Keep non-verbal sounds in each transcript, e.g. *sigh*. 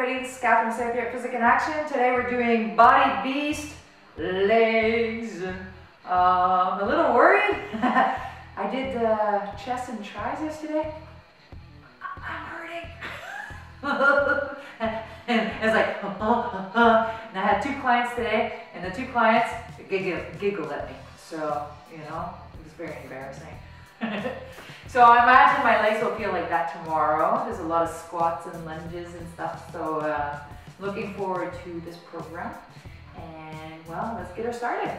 everybody. This is Catherine here at Physikinaction. Today we're doing Body Beast legs. Um, a little worried. *laughs* I did uh, chest and tris yesterday. I'm hurting. *laughs* and it's like, *laughs* and I had two clients today, and the two clients giggled at me. So, you know, it was very embarrassing. *laughs* so I imagine my legs will feel like that tomorrow. There's a lot of squats and lunges and stuff. So uh, looking forward to this program. And well, let's get her started.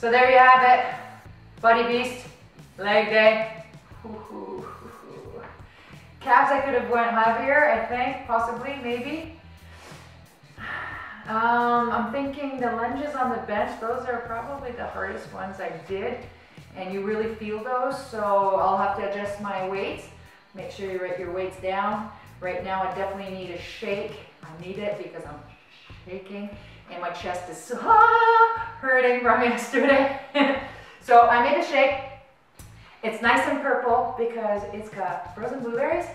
So there you have it. Body Beast, leg day. Calves I could have went heavier, I think, possibly, maybe. Um, I'm thinking the lunges on the bench, those are probably the hardest ones I did. And you really feel those, so I'll have to adjust my weights. Make sure you write your weights down. Right now I definitely need a shake. I need it because I'm shaking and my chest is so *laughs* hurting from yesterday. *laughs* so I made a shake. It's nice and purple because it's got frozen blueberries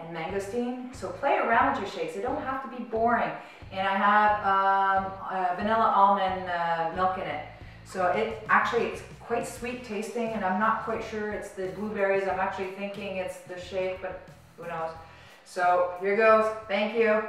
and mangosteen. So play around with your shakes. They don't have to be boring. And I have um, uh, vanilla almond uh, milk in it. So it actually, it's quite sweet tasting and I'm not quite sure it's the blueberries. I'm actually thinking it's the shake, but who knows. So here goes. Thank you.